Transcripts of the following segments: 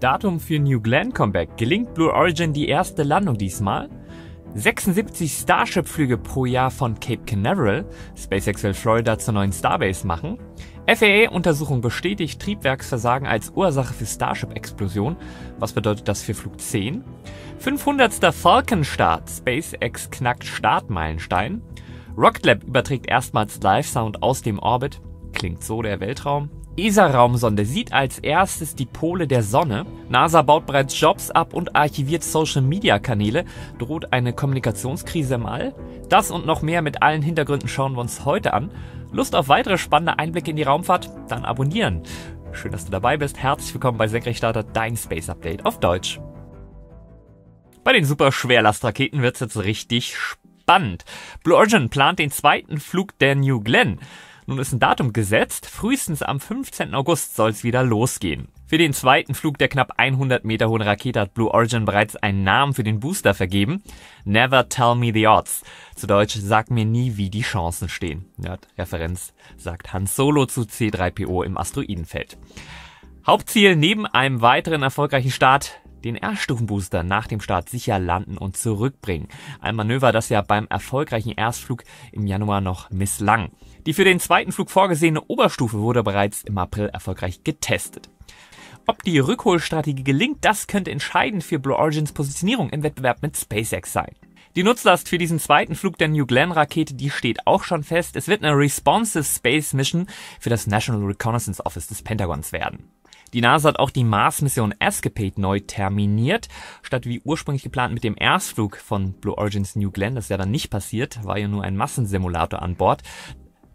Datum für New Glenn Comeback. Gelingt Blue Origin die erste Landung diesmal? 76 Starship-Flüge pro Jahr von Cape Canaveral, SpaceX will Florida zur neuen Starbase machen. FAA-Untersuchung bestätigt Triebwerksversagen als Ursache für Starship-Explosion. Was bedeutet das für Flug 10? 500. Falcon-Start. SpaceX knackt Startmeilenstein. Rocket Lab überträgt erstmals Live-Sound aus dem Orbit. Klingt so der Weltraum. ESA-Raumsonde sieht als erstes die Pole der Sonne. NASA baut bereits Jobs ab und archiviert Social-Media-Kanäle. Droht eine Kommunikationskrise im All? Das und noch mehr mit allen Hintergründen schauen wir uns heute an. Lust auf weitere spannende Einblicke in die Raumfahrt? Dann abonnieren. Schön, dass du dabei bist. Herzlich willkommen bei Senkrechtstarter, dein Space Update auf Deutsch. Bei den Super-Schwerlastraketen wird's jetzt richtig spannend. Blue Origin plant den zweiten Flug der New Glenn. Nun ist ein Datum gesetzt, frühestens am 15. August soll es wieder losgehen. Für den zweiten Flug der knapp 100 Meter hohen Rakete hat Blue Origin bereits einen Namen für den Booster vergeben. Never tell me the odds. Zu Deutsch, sag mir nie, wie die Chancen stehen. Ja, Referenz sagt Han Solo zu C3PO im Asteroidenfeld. Hauptziel neben einem weiteren erfolgreichen Start den Erststufenbooster nach dem Start sicher landen und zurückbringen. Ein Manöver, das ja beim erfolgreichen Erstflug im Januar noch misslang. Die für den zweiten Flug vorgesehene Oberstufe wurde bereits im April erfolgreich getestet. Ob die Rückholstrategie gelingt, das könnte entscheidend für Blue Origins Positionierung im Wettbewerb mit SpaceX sein. Die Nutzlast für diesen zweiten Flug der New Glenn Rakete, die steht auch schon fest. Es wird eine Responsive Space Mission für das National Reconnaissance Office des Pentagons werden. Die NASA hat auch die Mars-Mission Escapade neu terminiert. Statt wie ursprünglich geplant mit dem Erstflug von Blue Origins New Glenn, das ist ja dann nicht passiert, war ja nur ein Massensimulator an Bord.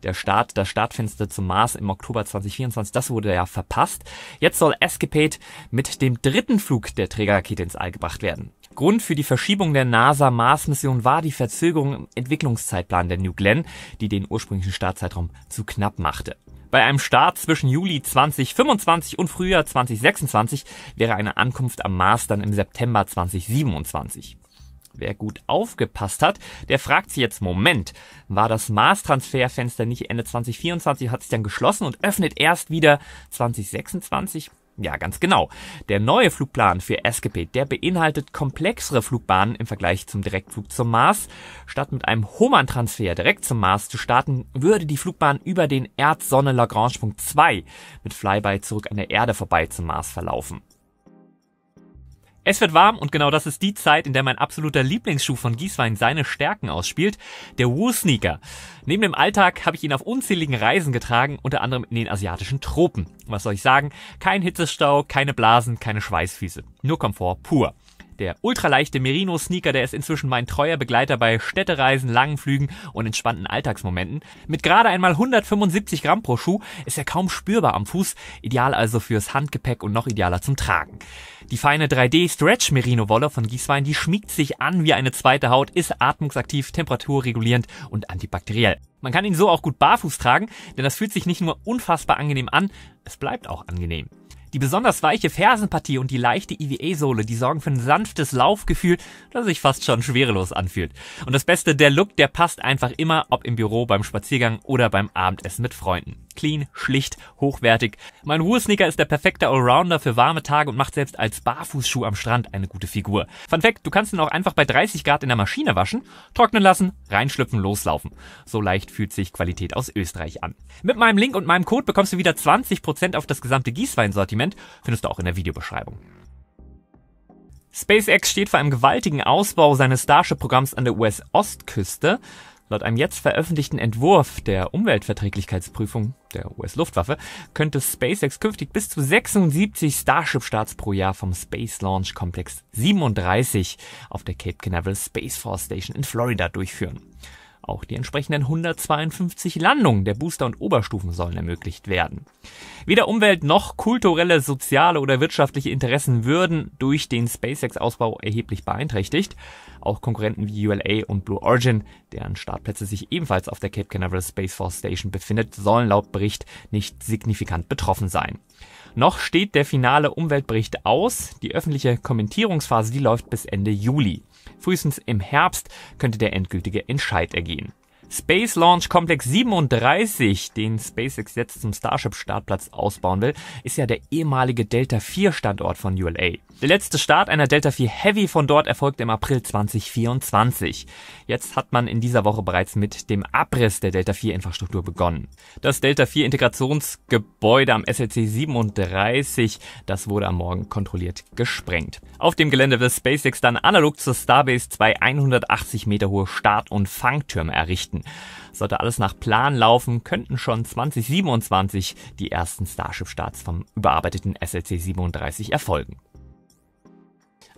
Der Start, das Startfenster zum Mars im Oktober 2024, das wurde ja verpasst. Jetzt soll Escapade mit dem dritten Flug der Trägerrakete ins All gebracht werden. Grund für die Verschiebung der NASA-Mars-Mission war die Verzögerung im Entwicklungszeitplan der New Glenn, die den ursprünglichen Startzeitraum zu knapp machte. Bei einem Start zwischen Juli 2025 und Frühjahr 2026 wäre eine Ankunft am Mars dann im September 2027. Wer gut aufgepasst hat, der fragt sich jetzt, Moment, war das Mars-Transferfenster nicht Ende 2024, hat sich dann geschlossen und öffnet erst wieder 2026? Ja, ganz genau. Der neue Flugplan für Escapade, der beinhaltet komplexere Flugbahnen im Vergleich zum Direktflug zum Mars. Statt mit einem Hohmann-Transfer direkt zum Mars zu starten, würde die Flugbahn über den Erd-Sonne-Lagrange-Punkt 2 mit Flyby zurück an der Erde vorbei zum Mars verlaufen. Es wird warm und genau das ist die Zeit, in der mein absoluter Lieblingsschuh von Gieswein seine Stärken ausspielt, der Woo Sneaker. Neben dem Alltag habe ich ihn auf unzähligen Reisen getragen, unter anderem in den asiatischen Tropen. Was soll ich sagen? Kein Hitzestau, keine Blasen, keine Schweißfüße. Nur Komfort pur. Der ultraleichte Merino-Sneaker, der ist inzwischen mein treuer Begleiter bei Städtereisen, langen Flügen und entspannten Alltagsmomenten. Mit gerade einmal 175 Gramm pro Schuh ist er kaum spürbar am Fuß, ideal also fürs Handgepäck und noch idealer zum Tragen. Die feine 3D Stretch Merino Wolle von Gieswein, die schmiegt sich an wie eine zweite Haut, ist atmungsaktiv, temperaturregulierend und antibakteriell. Man kann ihn so auch gut barfuß tragen, denn das fühlt sich nicht nur unfassbar angenehm an, es bleibt auch angenehm. Die besonders weiche Fersenpartie und die leichte EVA-Sohle, die sorgen für ein sanftes Laufgefühl, das sich fast schon schwerelos anfühlt. Und das Beste, der Look, der passt einfach immer, ob im Büro, beim Spaziergang oder beim Abendessen mit Freunden. Clean, schlicht, hochwertig. Mein Ruhe-Sneaker ist der perfekte Allrounder für warme Tage und macht selbst als Barfußschuh am Strand eine gute Figur. Fun Fact, du kannst ihn auch einfach bei 30 Grad in der Maschine waschen, trocknen lassen, reinschlüpfen, loslaufen. So leicht fühlt sich Qualität aus Österreich an. Mit meinem Link und meinem Code bekommst du wieder 20% auf das gesamte Gießweinsortiment, findest du auch in der Videobeschreibung. SpaceX steht vor einem gewaltigen Ausbau seines Starship-Programms an der US-Ostküste. Laut einem jetzt veröffentlichten Entwurf der Umweltverträglichkeitsprüfung der US-Luftwaffe könnte SpaceX künftig bis zu 76 Starship-Starts pro Jahr vom Space Launch Complex 37 auf der Cape Canaveral Space Force Station in Florida durchführen. Auch die entsprechenden 152 Landungen der Booster und Oberstufen sollen ermöglicht werden. Weder Umwelt noch kulturelle, soziale oder wirtschaftliche Interessen würden durch den SpaceX-Ausbau erheblich beeinträchtigt. Auch Konkurrenten wie ULA und Blue Origin, deren Startplätze sich ebenfalls auf der Cape Canaveral Space Force Station befindet, sollen laut Bericht nicht signifikant betroffen sein. Noch steht der finale Umweltbericht aus. Die öffentliche Kommentierungsphase, die läuft bis Ende Juli. Frühestens im Herbst könnte der endgültige Entscheid ergehen. Space Launch Complex 37, den SpaceX jetzt zum Starship-Startplatz ausbauen will, ist ja der ehemalige Delta 4 Standort von ULA. Der letzte Start einer Delta 4 Heavy von dort erfolgte im April 2024. Jetzt hat man in dieser Woche bereits mit dem Abriss der Delta 4 Infrastruktur begonnen. Das Delta 4 Integrationsgebäude am SLC 37, das wurde am Morgen kontrolliert gesprengt. Auf dem Gelände wird SpaceX dann analog zur Starbase zwei 180 Meter hohe Start- und Fangtürme errichten. Sollte alles nach Plan laufen, könnten schon 2027 die ersten Starship-Starts vom überarbeiteten SLC 37 erfolgen.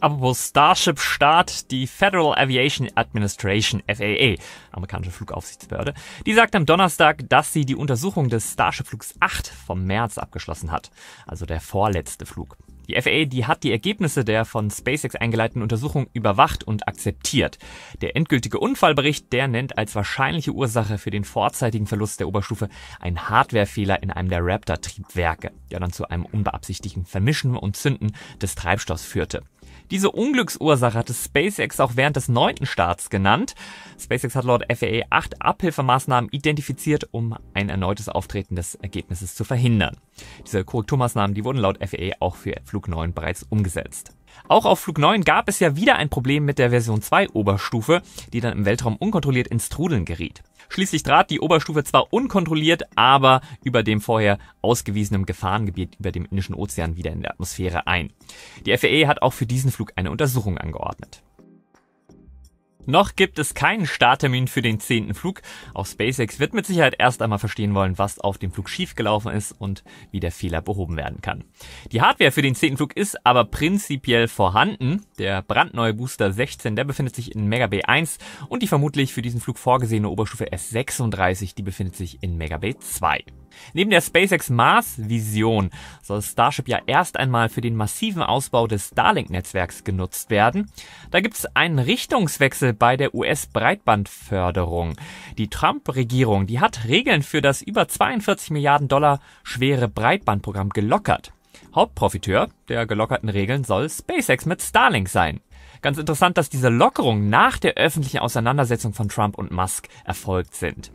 Apropos Starship Start, die Federal Aviation Administration, FAA, amerikanische Flugaufsichtsbehörde, die sagt am Donnerstag, dass sie die Untersuchung des Starship Flugs 8 vom März abgeschlossen hat, also der vorletzte Flug. Die FAA, die hat die Ergebnisse der von SpaceX eingeleiteten Untersuchung überwacht und akzeptiert. Der endgültige Unfallbericht, der nennt als wahrscheinliche Ursache für den vorzeitigen Verlust der Oberstufe einen Hardwarefehler in einem der Raptor-Triebwerke, der dann zu einem unbeabsichtigten Vermischen und Zünden des Treibstoffs führte. Diese Unglücksursache hatte SpaceX auch während des neunten Starts genannt. SpaceX hat laut FAA acht Abhilfemaßnahmen identifiziert, um ein erneutes Auftreten des Ergebnisses zu verhindern. Diese Korrekturmaßnahmen, die wurden laut FAA auch für Flug 9 bereits umgesetzt. Auch auf Flug 9 gab es ja wieder ein Problem mit der Version 2 Oberstufe, die dann im Weltraum unkontrolliert ins Trudeln geriet. Schließlich trat die Oberstufe zwar unkontrolliert, aber über dem vorher ausgewiesenen Gefahrengebiet über dem Indischen Ozean wieder in der Atmosphäre ein. Die FAA hat auch für diesen Flug eine Untersuchung angeordnet. Noch gibt es keinen Starttermin für den zehnten Flug. Auch SpaceX wird mit Sicherheit erst einmal verstehen wollen, was auf dem Flug schiefgelaufen ist und wie der Fehler behoben werden kann. Die Hardware für den zehnten Flug ist aber prinzipiell vorhanden. Der brandneue Booster 16, der befindet sich in Megabay 1 und die vermutlich für diesen Flug vorgesehene Oberstufe S36, die befindet sich in Megabay 2. Neben der SpaceX Mars-Vision soll Starship ja erst einmal für den massiven Ausbau des Starlink-Netzwerks genutzt werden. Da gibt es einen Richtungswechsel bei der US-Breitbandförderung. Die Trump-Regierung, die hat Regeln für das über 42 Milliarden Dollar schwere Breitbandprogramm gelockert. Hauptprofiteur der gelockerten Regeln soll SpaceX mit Starlink sein. Ganz interessant, dass diese Lockerungen nach der öffentlichen Auseinandersetzung von Trump und Musk erfolgt sind.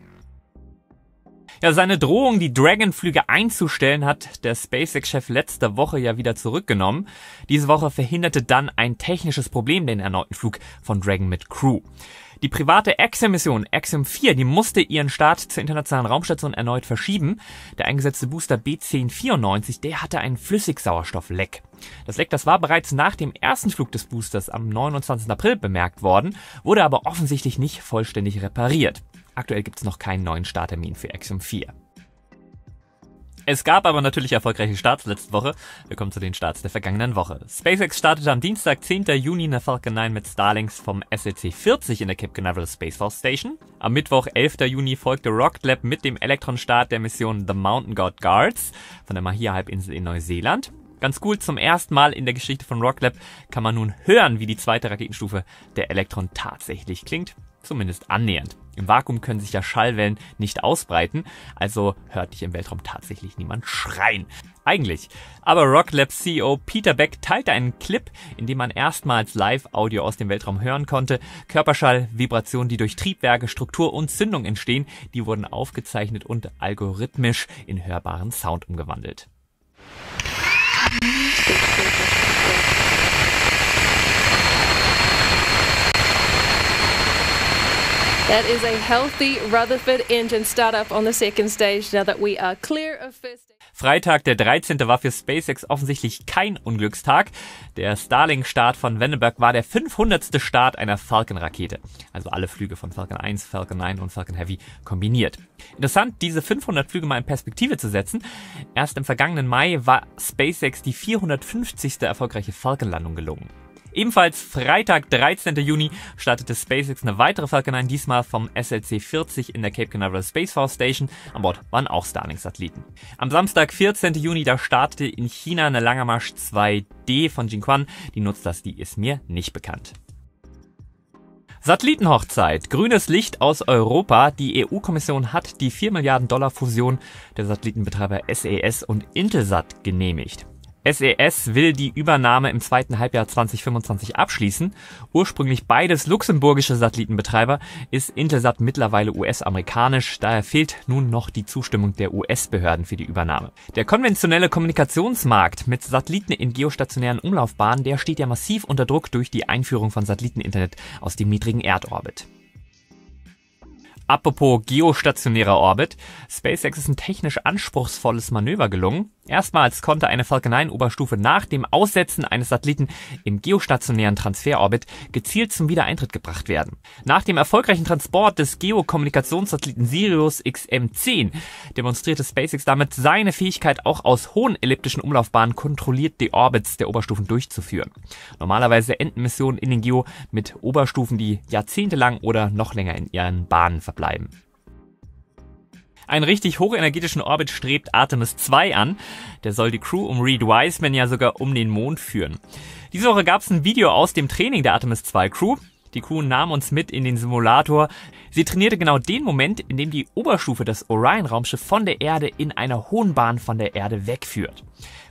Ja, seine Drohung, die Dragon-Flüge einzustellen, hat der SpaceX-Chef letzte Woche ja wieder zurückgenommen. Diese Woche verhinderte dann ein technisches Problem den erneuten Flug von Dragon mit Crew. Die private Axiom-Mission Axiom 4, die musste ihren Start zur internationalen Raumstation erneut verschieben. Der eingesetzte Booster B1094, der hatte einen Flüssigsauerstoffleck. Das Leck, das war bereits nach dem ersten Flug des Boosters am 29. April bemerkt worden, wurde aber offensichtlich nicht vollständig repariert. Aktuell gibt es noch keinen neuen Starttermin für Axiom 4. Es gab aber natürlich erfolgreiche Starts letzte Woche. Wir kommen zu den Starts der vergangenen Woche. SpaceX startete am Dienstag, 10. Juni eine Falcon 9 mit Starlinks vom SLC 40 in der Cape Canaveral Space Force Station. Am Mittwoch, 11. Juni, folgte Rocket Lab mit dem Elektronstart der Mission The Mountain God Guards von der Mahia-Halbinsel in Neuseeland. Ganz cool, zum ersten Mal in der Geschichte von Rocket Lab kann man nun hören, wie die zweite Raketenstufe der Elektron tatsächlich klingt. Zumindest annähernd. Im Vakuum können sich ja Schallwellen nicht ausbreiten, also hört dich im Weltraum tatsächlich niemand schreien. Eigentlich. Aber Rocklab CEO Peter Beck teilte einen Clip, in dem man erstmals Live-Audio aus dem Weltraum hören konnte. Körperschall, Vibrationen, die durch Triebwerke, Struktur und Zündung entstehen, die wurden aufgezeichnet und algorithmisch in hörbaren Sound umgewandelt. That is a healthy Rutherford engine startup on the second stage now that we are clear of first. Freitag, der 13. war für SpaceX offensichtlich kein Unglückstag. Der Starlink-Start von Vandenberg war der 500. Start einer Falcon-Rakete. Also alle Flüge von Falcon 1, Falcon 9 und Falcon Heavy kombiniert. Interessant, diese 500 Flüge mal in Perspektive zu setzen. Erst im vergangenen Mai war SpaceX die 450. erfolgreiche Falcon-Landung gelungen. Ebenfalls Freitag, 13. Juni, startete SpaceX eine weitere Falcon 9, diesmal vom SLC 40 in der Cape Canaveral Space Force Station. An Bord waren auch Starlink-Satelliten. Am Samstag, 14. Juni, da startete in China eine Langermarsch 2D von Jinquan. Die nutzt das, die ist mir nicht bekannt. Satellitenhochzeit. Grünes Licht aus Europa. Die EU-Kommission hat die 4 Milliarden Dollar Fusion der Satellitenbetreiber SAS und Intelsat genehmigt. SES will die Übernahme im zweiten Halbjahr 2025 abschließen. Ursprünglich beides luxemburgische Satellitenbetreiber ist Intelsat mittlerweile US-amerikanisch. Daher fehlt nun noch die Zustimmung der US-Behörden für die Übernahme. Der konventionelle Kommunikationsmarkt mit Satelliten in geostationären Umlaufbahnen, der steht ja massiv unter Druck durch die Einführung von Satelliteninternet aus dem niedrigen Erdorbit. Apropos geostationärer Orbit. SpaceX ist ein technisch anspruchsvolles Manöver gelungen. Erstmals konnte eine Falcon 9 Oberstufe nach dem Aussetzen eines Satelliten im geostationären Transferorbit gezielt zum Wiedereintritt gebracht werden. Nach dem erfolgreichen Transport des Geokommunikationssatelliten Sirius XM10 demonstrierte SpaceX damit seine Fähigkeit, auch aus hohen elliptischen Umlaufbahnen kontrolliert die Orbits der Oberstufen durchzuführen. Normalerweise enden Missionen in den Geo mit Oberstufen, die jahrzehntelang oder noch länger in ihren Bahnen verbleiben bleiben. Einen richtig hochenergetischen Orbit strebt Artemis 2 an. Der soll die Crew um Reed Wiseman ja sogar um den Mond führen. Diese Woche gab es ein Video aus dem Training der Artemis 2 Crew. Die Crew nahm uns mit in den Simulator. Sie trainierte genau den Moment, in dem die Oberstufe des Orion-Raumschiff von der Erde in einer hohen Bahn von der Erde wegführt.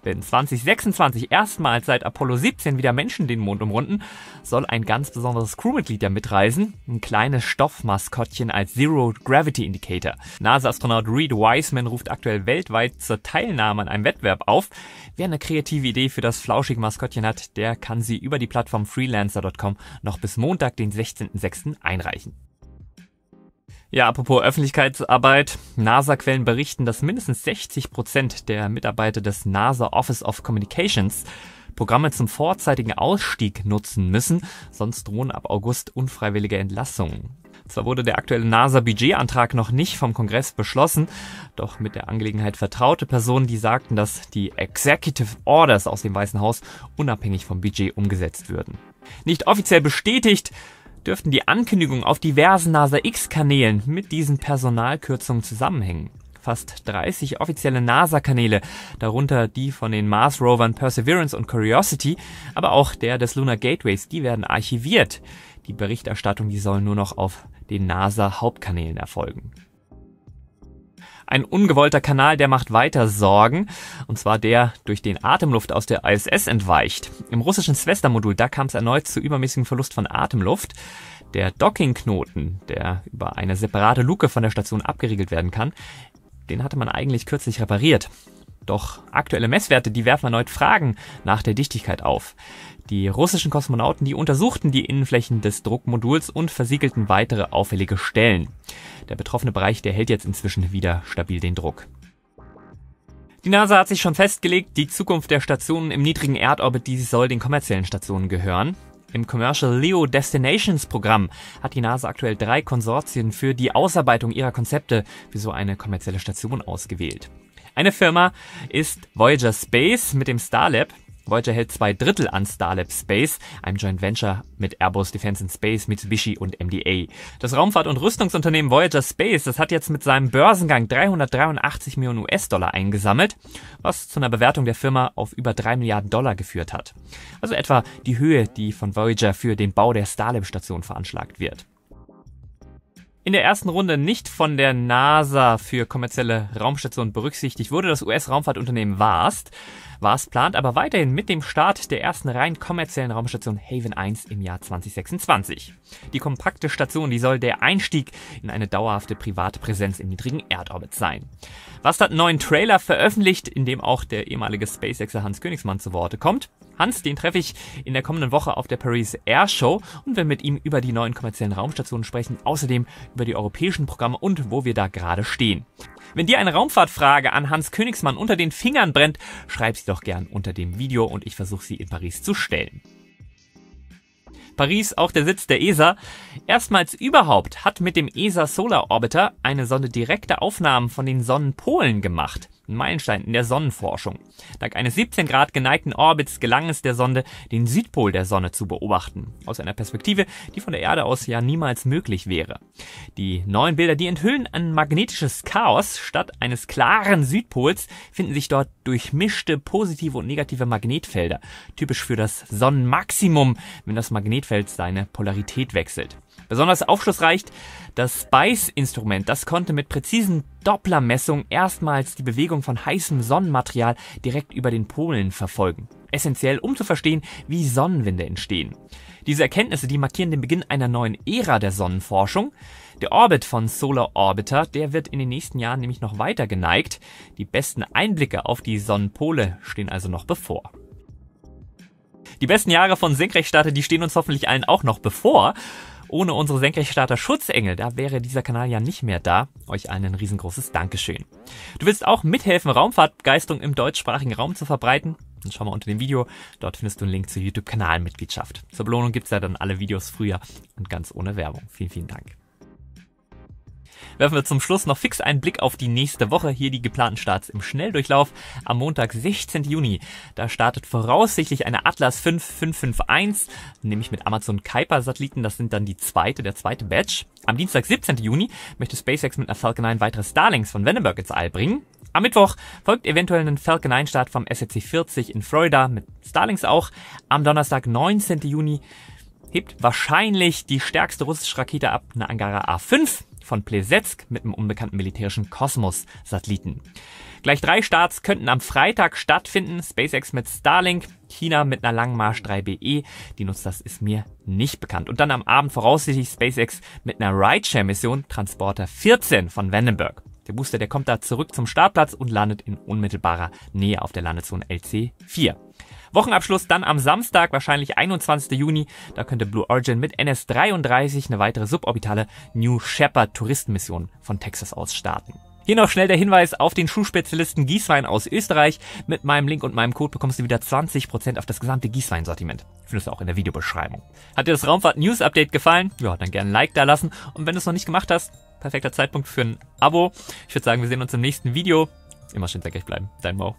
Wenn 2026 erstmals seit Apollo 17 wieder Menschen den Mond umrunden, soll ein ganz besonderes Crewmitglied ja mitreisen. Ein kleines Stoffmaskottchen als Zero Gravity Indicator. NASA-Astronaut Reed Wiseman ruft aktuell weltweit zur Teilnahme an einem Wettbewerb auf. Wer eine kreative Idee für das flauschige Maskottchen hat, der kann sie über die Plattform freelancer.com noch bis Montag, den 16.06. einreichen. Ja, apropos Öffentlichkeitsarbeit. NASA-Quellen berichten, dass mindestens 60 Prozent der Mitarbeiter des NASA Office of Communications Programme zum vorzeitigen Ausstieg nutzen müssen, sonst drohen ab August unfreiwillige Entlassungen. Zwar wurde der aktuelle NASA-Budgetantrag noch nicht vom Kongress beschlossen, doch mit der Angelegenheit vertraute Personen, die sagten, dass die Executive Orders aus dem Weißen Haus unabhängig vom Budget umgesetzt würden. Nicht offiziell bestätigt, dürften die Ankündigungen auf diversen NASA-X-Kanälen mit diesen Personalkürzungen zusammenhängen. Fast 30 offizielle NASA-Kanäle, darunter die von den Mars-Rovern Perseverance und Curiosity, aber auch der des Lunar Gateways, die werden archiviert. Die Berichterstattung, die soll nur noch auf den NASA-Hauptkanälen erfolgen. Ein ungewollter Kanal, der macht weiter Sorgen, und zwar der durch den Atemluft aus der ISS entweicht. Im russischen Svesta-Modul, da kam es erneut zu übermäßigem Verlust von Atemluft. Der Dockingknoten, der über eine separate Luke von der Station abgeriegelt werden kann, den hatte man eigentlich kürzlich repariert. Doch aktuelle Messwerte, die werfen erneut Fragen nach der Dichtigkeit auf. Die russischen Kosmonauten, die untersuchten die Innenflächen des Druckmoduls und versiegelten weitere auffällige Stellen. Der betroffene Bereich, der hält jetzt inzwischen wieder stabil den Druck. Die NASA hat sich schon festgelegt, die Zukunft der Stationen im niedrigen Erdorbit, die soll den kommerziellen Stationen gehören. Im Commercial Leo Destinations Programm hat die NASA aktuell drei Konsortien für die Ausarbeitung ihrer Konzepte für so eine kommerzielle Station ausgewählt. Eine Firma ist Voyager Space mit dem Starlab. Voyager hält zwei Drittel an Starlab Space, einem Joint Venture mit Airbus Defence and Space, Mitsubishi und MDA. Das Raumfahrt- und Rüstungsunternehmen Voyager Space, das hat jetzt mit seinem Börsengang 383 Millionen US-Dollar eingesammelt, was zu einer Bewertung der Firma auf über 3 Milliarden Dollar geführt hat. Also etwa die Höhe, die von Voyager für den Bau der Starlab-Station veranschlagt wird in der ersten Runde nicht von der NASA für kommerzielle Raumstationen berücksichtigt wurde das US-Raumfahrtunternehmen VAST plant aber weiterhin mit dem Start der ersten rein kommerziellen Raumstation Haven 1 im Jahr 2026. Die kompakte Station, die soll der Einstieg in eine dauerhafte private Präsenz im niedrigen Erdorbit sein. VAST hat einen neuen Trailer veröffentlicht, in dem auch der ehemalige SpaceXer Hans Königsmann zu Worte kommt. Hans, den treffe ich in der kommenden Woche auf der Paris Air Show und will mit ihm über die neuen kommerziellen Raumstationen sprechen, außerdem über die europäischen Programme und wo wir da gerade stehen. Wenn dir eine Raumfahrtfrage an Hans Königsmann unter den Fingern brennt, schreib sie doch gern unter dem Video und ich versuche sie in Paris zu stellen. Paris auch der Sitz der ESA. Erstmals überhaupt hat mit dem ESA Solar Orbiter eine Sonde direkte Aufnahmen von den Sonnenpolen gemacht ein Meilenstein in der Sonnenforschung. Dank eines 17 Grad geneigten Orbits gelang es der Sonde, den Südpol der Sonne zu beobachten. Aus einer Perspektive, die von der Erde aus ja niemals möglich wäre. Die neuen Bilder, die enthüllen ein magnetisches Chaos. Statt eines klaren Südpols finden sich dort durchmischte positive und negative Magnetfelder. Typisch für das Sonnenmaximum, wenn das Magnetfeld seine Polarität wechselt. Besonders aufschlussreich das SPICE-Instrument, das konnte mit präzisen Dopplermessungen erstmals die Bewegung von heißem Sonnenmaterial direkt über den Polen verfolgen. Essentiell, um zu verstehen, wie Sonnenwinde entstehen. Diese Erkenntnisse, die markieren den Beginn einer neuen Ära der Sonnenforschung. Der Orbit von Solar Orbiter, der wird in den nächsten Jahren nämlich noch weiter geneigt. Die besten Einblicke auf die Sonnenpole stehen also noch bevor. Die besten Jahre von Senkrechtstarter, die stehen uns hoffentlich allen auch noch bevor. Ohne unsere Senkrechtstarter Schutzengel, da wäre dieser Kanal ja nicht mehr da. Euch allen ein riesengroßes Dankeschön. Du willst auch mithelfen, Raumfahrtbegeisterung im deutschsprachigen Raum zu verbreiten? Dann schau mal unter dem Video. Dort findest du einen Link zur YouTube-Kanalmitgliedschaft. Zur Belohnung gibt's ja dann alle Videos früher und ganz ohne Werbung. Vielen, vielen Dank werfen wir zum Schluss noch fix einen Blick auf die nächste Woche. Hier die geplanten Starts im Schnelldurchlauf am Montag, 16. Juni. Da startet voraussichtlich eine Atlas 5551, nämlich mit Amazon Kuiper Satelliten. Das sind dann die zweite, der zweite Batch. Am Dienstag, 17. Juni, möchte SpaceX mit einer Falcon 9 weitere Starlings von Vandenberg ins All bringen. Am Mittwoch folgt eventuell ein Falcon 9 Start vom SRC 40 in Florida mit Starlings auch. Am Donnerstag, 19. Juni, hebt wahrscheinlich die stärkste russische Rakete ab, eine Angara A5 von Plesetsk mit einem unbekannten militärischen Kosmos-Satelliten. Gleich drei Starts könnten am Freitag stattfinden. SpaceX mit Starlink, China mit einer Langmarsch 3BE. Die nutzt das ist mir nicht bekannt. Und dann am Abend voraussichtlich SpaceX mit einer Rideshare-Mission Transporter 14 von Vandenberg. Der Booster, der kommt da zurück zum Startplatz und landet in unmittelbarer Nähe auf der Landezone LC4. Wochenabschluss dann am Samstag, wahrscheinlich 21. Juni. Da könnte Blue Origin mit NS-33 eine weitere suborbitale New Shepard Touristenmission von Texas aus starten. Hier noch schnell der Hinweis auf den Schuhspezialisten Gießwein aus Österreich. Mit meinem Link und meinem Code bekommst du wieder 20% auf das gesamte Gießwein-Sortiment. Findest du auch in der Videobeschreibung. Hat dir das Raumfahrt News Update gefallen? Ja, dann gerne ein Like da lassen. Und wenn du es noch nicht gemacht hast, perfekter Zeitpunkt für ein Abo. Ich würde sagen, wir sehen uns im nächsten Video. Immer schön senkrecht bleiben. Dein Mo.